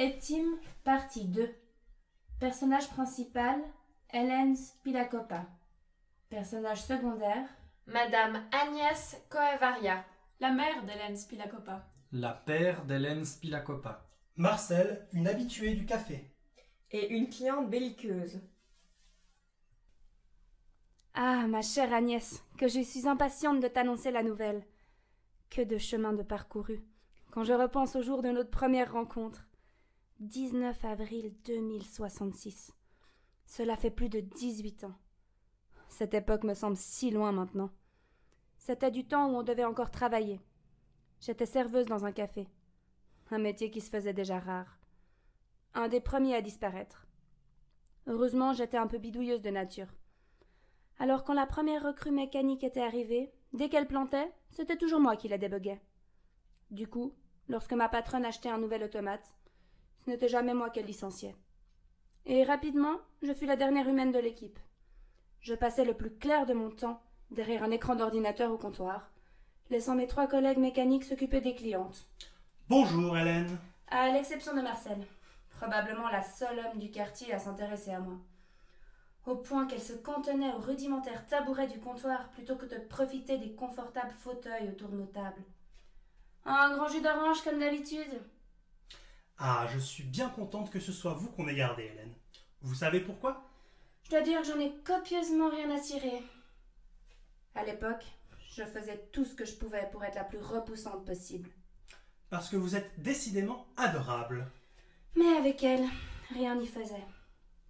Etim, partie 2. Personnage principal, Hélène Spilacopa. Personnage secondaire, Madame Agnès Coevaria. La mère d'Hélène Spilacopa. La père d'Hélène Spilacopa. Marcel, une habituée du café. Et une cliente belliqueuse. Ah, ma chère Agnès, que je suis impatiente de t'annoncer la nouvelle. Que de chemin de parcouru. Quand je repense au jour de notre première rencontre. 19 avril 2066. Cela fait plus de 18 ans. Cette époque me semble si loin maintenant. C'était du temps où on devait encore travailler. J'étais serveuse dans un café. Un métier qui se faisait déjà rare. Un des premiers à disparaître. Heureusement, j'étais un peu bidouilleuse de nature. Alors quand la première recrue mécanique était arrivée, dès qu'elle plantait, c'était toujours moi qui la débuguais. Du coup, lorsque ma patronne achetait un nouvel automate, ce n'était jamais moi qu'elle licenciait. Et rapidement, je fus la dernière humaine de l'équipe. Je passais le plus clair de mon temps derrière un écran d'ordinateur au comptoir, laissant mes trois collègues mécaniques s'occuper des clientes. Bonjour Hélène. À l'exception de Marcel, probablement la seule homme du quartier à s'intéresser à moi. Au point qu'elle se cantonnait au rudimentaire tabouret du comptoir plutôt que de profiter des confortables fauteuils autour de nos tables. Un grand jus d'orange comme d'habitude. Ah, je suis bien contente que ce soit vous qu'on ait gardé, Hélène. Vous savez pourquoi? Je dois dire que j'en ai copieusement rien à cirer. À l'époque, je faisais tout ce que je pouvais pour être la plus repoussante possible. Parce que vous êtes décidément adorable. Mais avec elle, rien n'y faisait.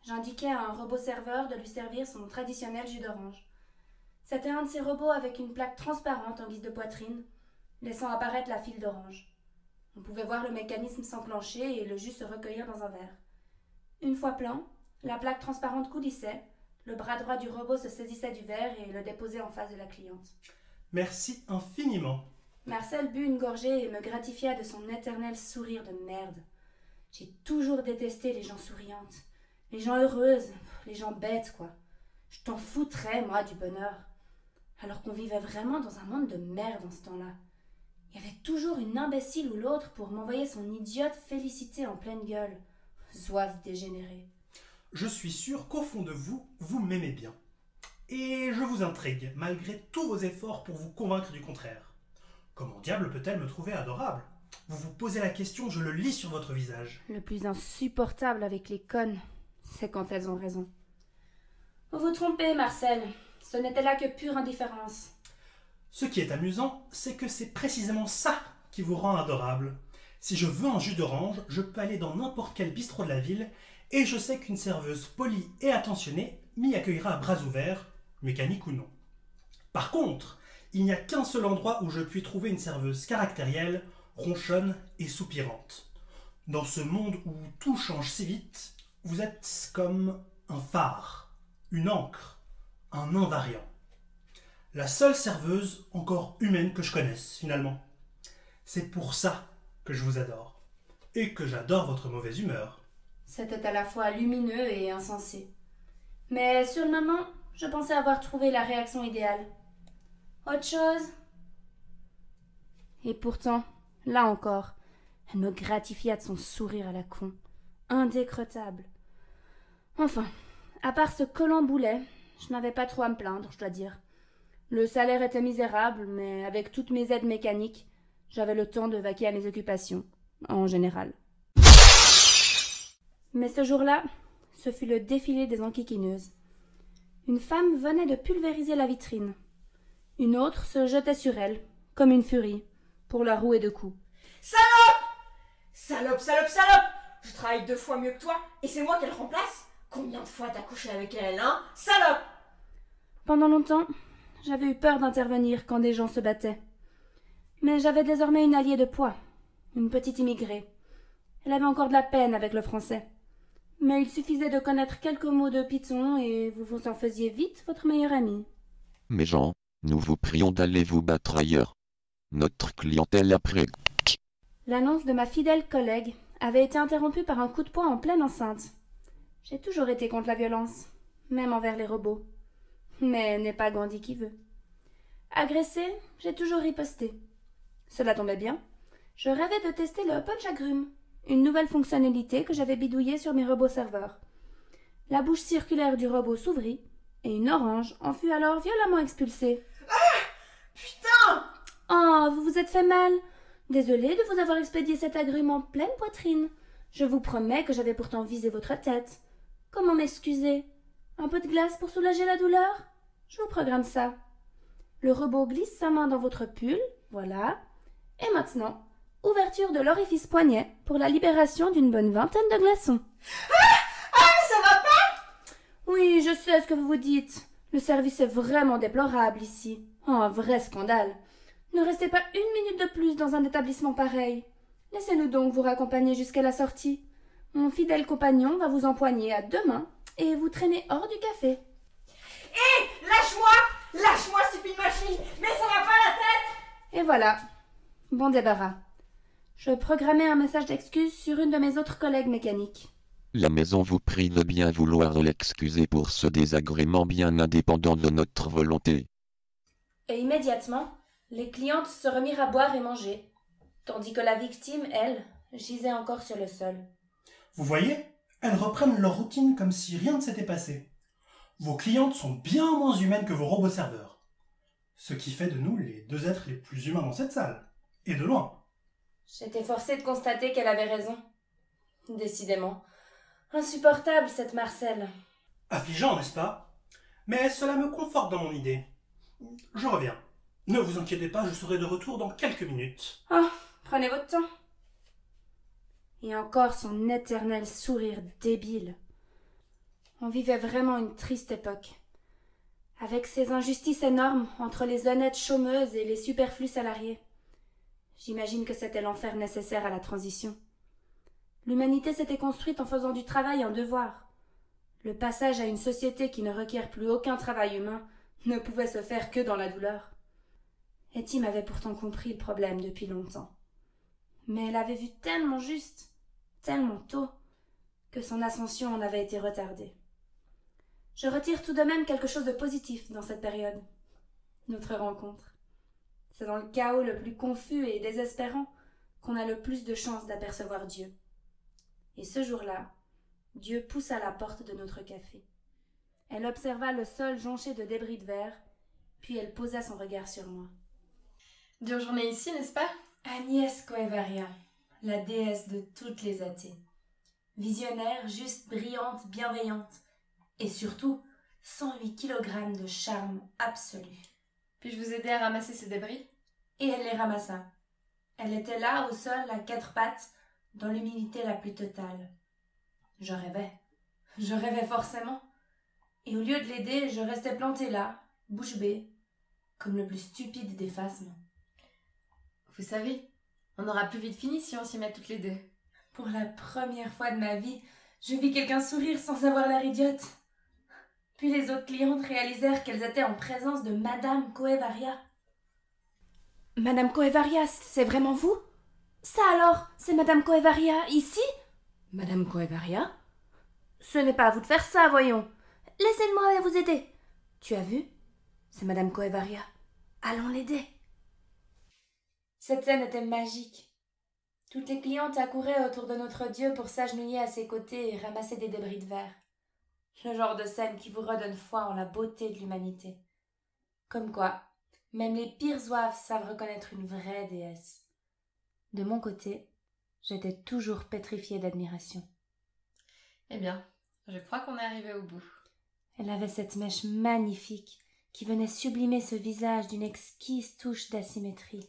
J'indiquais à un robot serveur de lui servir son traditionnel jus d'orange. C'était un de ces robots avec une plaque transparente en guise de poitrine, laissant apparaître la file d'orange. On pouvait voir le mécanisme s'enclencher et le jus se recueillir dans un verre. Une fois plein, la plaque transparente coulissait, le bras droit du robot se saisissait du verre et le déposait en face de la cliente. Merci infiniment. Marcel but une gorgée et me gratifia de son éternel sourire de merde. J'ai toujours détesté les gens souriantes, les gens heureuses, les gens bêtes, quoi. Je t'en foutrais, moi, du bonheur. Alors qu'on vivait vraiment dans un monde de merde en ce temps-là. Il y avait toujours une imbécile ou l'autre pour m'envoyer son idiote félicité en pleine gueule. Zouave dégénéré. Je suis sûr qu'au fond de vous, vous m'aimez bien. Et je vous intrigue, malgré tous vos efforts pour vous convaincre du contraire. Comment diable peut-elle me trouver adorable? Vous vous posez la question, je le lis sur votre visage. Le plus insupportable avec les connes, c'est quand elles ont raison. Vous vous trompez, Marcel. Ce n'était là que pure indifférence. Ce qui est amusant, c'est que c'est précisément ça qui vous rend adorable. Si je veux un jus d'orange, je peux aller dans n'importe quel bistrot de la ville et je sais qu'une serveuse polie et attentionnée m'y accueillera à bras ouverts, mécanique ou non. Par contre, il n'y a qu'un seul endroit où je puis trouver une serveuse caractérielle, ronchonne et soupirante. Dans ce monde où tout change si vite, vous êtes comme un phare, une encre, un invariant. La seule serveuse encore humaine que je connaisse, finalement. C'est pour ça que je vous adore. Et que j'adore votre mauvaise humeur. C'était à la fois lumineux et insensé. Mais sur le moment, je pensais avoir trouvé la réaction idéale. Autre chose? Et pourtant, là encore, elle me gratifia de son sourire à la con, indécrottable. Enfin, à part ce collant boulet, je n'avais pas trop à me plaindre, je dois dire. Le salaire était misérable, mais avec toutes mes aides mécaniques, j'avais le temps de vaquer à mes occupations, en général. Mais ce jour-là, ce fut le défilé des enquiquineuses. Une femme venait de pulvériser la vitrine. Une autre se jetait sur elle, comme une furie, pour la rouer de coups. Salope Salope, salope, salope Je travaille deux fois mieux que toi, et c'est moi qu'elle remplace Combien de fois t'as couché avec elle, hein? Salope Pendant longtemps, j'avais eu peur d'intervenir quand des gens se battaient. Mais j'avais désormais une alliée de poids, une petite immigrée. Elle avait encore de la peine avec le français. Mais il suffisait de connaître quelques mots de python et vous vous en faisiez vite votre meilleur ami. Mais Jean, nous vous prions d'aller vous battre ailleurs. Notre clientèle après. L'annonce de ma fidèle collègue avait été interrompue par un coup de poing en pleine enceinte. J'ai toujours été contre la violence, même envers les robots. Mais n'est pas Gandhi qui veut. Agressé, j'ai toujours riposté. Cela tombait bien. Je rêvais de tester le punch agrumes, une nouvelle fonctionnalité que j'avais bidouillée sur mes robots serveurs. La bouche circulaire du robot s'ouvrit, et une orange en fut alors violemment expulsée. Putain Oh, vous vous êtes fait mal. Désolée de vous avoir expédié cet agrume en pleine poitrine. Je vous promets que j'avais pourtant visé votre tête. Comment m'excuser? Un peu de glace pour soulager la douleur? Je vous programme ça. Le robot glisse sa main dans votre pull, voilà. Et maintenant, ouverture de l'orifice poignet pour la libération d'une bonne vingtaine de glaçons. Ça va pas Oui, je sais ce que vous vous dites. Le service est vraiment déplorable ici. Oh, un vrai scandale. Ne restez pas une minute de plus dans un établissement pareil. Laissez-nous donc vous raccompagner jusqu'à la sortie. Mon fidèle compagnon va vous empoigner à deux mains et vous traîner hors du café. Lâche-moi Lâche-moi, stupide machine Mais ça va pas la tête Et voilà. Bon débarras. Je programmais un message d'excuse sur une de mes autres collègues mécaniques. La maison vous prie de bien vouloir l'excuser pour ce désagrément bien indépendant de notre volonté. Et immédiatement, les clientes se remirent à boire et manger, tandis que la victime, elle, gisait encore sur le sol. Vous voyez, elles reprennent leur routine comme si rien ne s'était passé. Vos clientes sont bien moins humaines que vos robots serveurs. Ce qui fait de nous les deux êtres les plus humains dans cette salle. Et de loin. J'étais forcée de constater qu'elle avait raison. Décidément. Insupportable, cette Marcel. Affligeant, n'est-ce pas? Mais cela me conforte dans mon idée. Je reviens. Ne vous inquiétez pas, je serai de retour dans quelques minutes. Prenez votre temps. Et encore son éternel sourire débile. On vivait vraiment une triste époque. Avec ces injustices énormes entre les honnêtes chômeuses et les superflus salariés. J'imagine que c'était l'enfer nécessaire à la transition. L'humanité s'était construite en faisant du travail un devoir. Le passage à une société qui ne requiert plus aucun travail humain ne pouvait se faire que dans la douleur. Etty m'avait pourtant compris le problème depuis longtemps. Mais elle avait vu tellement juste, tellement tôt, que son ascension en avait été retardée. Je retire tout de même quelque chose de positif dans cette période. Notre rencontre. C'est dans le chaos le plus confus et désespérant qu'on a le plus de chances d'apercevoir Dieu. Et ce jour-là, Dieu poussa la porte de notre café. Elle observa le sol jonché de débris de verre, puis elle posa son regard sur moi. Dure journée ici, n'est-ce pas? Agnès Coevaria, la déesse de toutes les athées. Visionnaire, juste, brillante, bienveillante, et surtout 108 kilogrammes de charme absolu. Puis-je vous aider à ramasser ces débris? Et elle les ramassa. Elle était là, au sol, à quatre pattes, dans l'humilité la plus totale. Je rêvais. Je rêvais forcément. Et au lieu de l'aider, je restais plantée là, bouche bée, comme le plus stupide des phasmes. Vous savez, on aura plus vite fini si on s'y met toutes les deux. Pour la première fois de ma vie, je vis quelqu'un sourire sans avoir l'air idiote. Puis les autres clientes réalisèrent qu'elles étaient en présence de Madame Coevaria. Madame Coevaria, c'est vraiment vous? Ça alors, c'est Madame Coevaria ici? Madame Coevaria? Ce n'est pas à vous de faire ça, voyons. Laissez-moi vous aider. Tu as vu? C'est Madame Coevaria. Allons l'aider. Cette scène était magique. Toutes les clientes accouraient autour de notre Dieu pour s'agenouiller à ses côtés et ramasser des débris de verre. Le genre de scène qui vous redonne foi en la beauté de l'humanité. Comme quoi, même les pires zouaves savent reconnaître une vraie déesse. De mon côté, j'étais toujours pétrifiée d'admiration. Eh bien, je crois qu'on est arrivé au bout. Elle avait cette mèche magnifique qui venait sublimer ce visage d'une exquise touche d'asymétrie.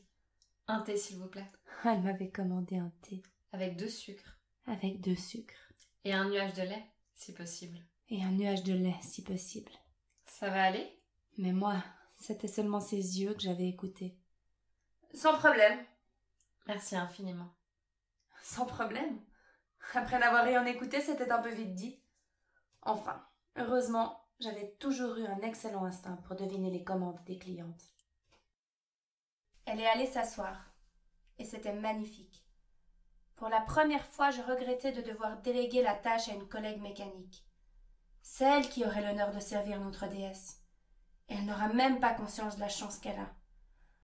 Un thé, s'il vous plaît. Elle m'avait commandé un thé Avec deux sucres. avec deux sucres Et un nuage de lait, si possible. Et un nuage de lait si possible. Ça va aller? Mais moi, c'était seulement ses yeux que j'avais écoutés. Sans problème. Merci infiniment. Sans problème? Après n'avoir rien écouté, c'était un peu vite dit. Enfin, heureusement, j'avais toujours eu un excellent instinct pour deviner les commandes des clientes. Elle est allée s'asseoir, et c'était magnifique. Pour la première fois, je regrettais de devoir déléguer la tâche à une collègue mécanique. C'est elle qui aurait l'honneur de servir notre déesse. Elle n'aura même pas conscience de la chance qu'elle a.